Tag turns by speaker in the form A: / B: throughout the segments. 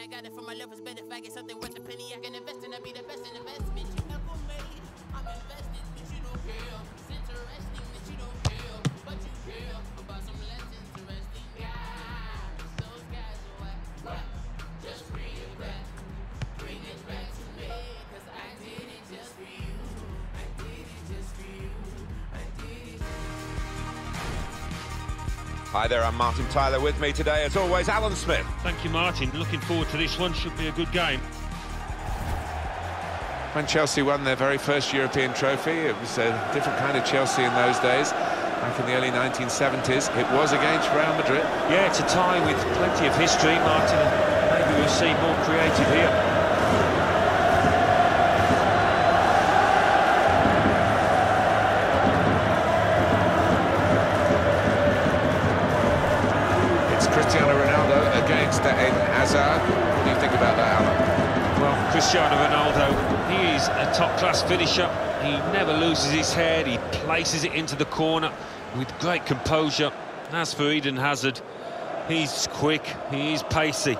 A: I
B: got it from my lover's bed. If I get something worth a penny, I can invest
C: Hi there, I'm Martin Tyler. With me today, as always, Alan Smith.
D: Thank you, Martin. Looking forward to this one. Should be a good game.
E: When Chelsea won their very first European trophy, it was a different kind of Chelsea in those days. Back in the early 1970s, it was against Real Madrid.
D: Yeah, it's a tie with plenty of history, Martin. and Maybe we'll see more creative here.
E: Cristiano Ronaldo against Eden Hazard. What do you think about that, Alan?
D: Well, Cristiano Ronaldo, he is a top-class finisher. He never loses his head. He places it into the corner with great composure. As for Eden Hazard, he's quick, he is pacey.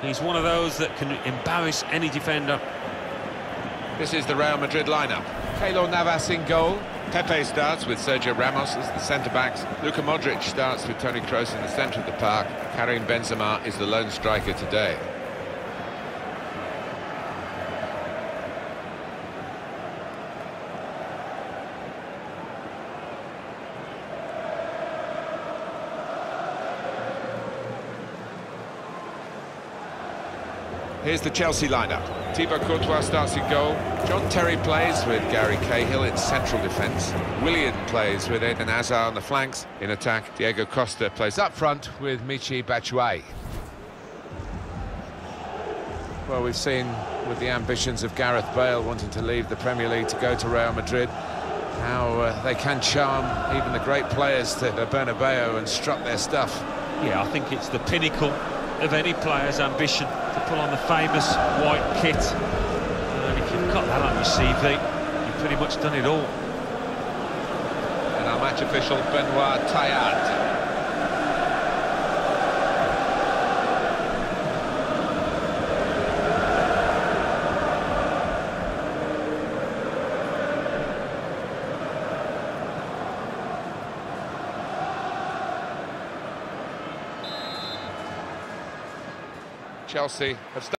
D: He's one of those that can embarrass any defender.
E: This is the Real Madrid lineup. Keylor Navas in goal. Pepe starts with Sergio Ramos as the centre-backs. Luka Modric starts with Toni Kroos in the centre of the park. Karim Benzema is the lone striker today. Here's the Chelsea lineup. Thibaut Courtois starts in goal. John Terry plays with Gary Cahill in central defence. Willian plays with Eden Hazard on the flanks. In attack, Diego Costa plays up front with Michi Batshuayi. Well, we've seen with the ambitions of Gareth Bale wanting to leave the Premier League to go to Real Madrid, how uh, they can charm even the great players to Bernabeu and strut their stuff.
D: Yeah, I think it's the pinnacle of any player's ambition pull on the famous white kit. And if you've got that on your CV, you've pretty much done it all.
E: And our match official, Benoit Tayad. Chelsea have started.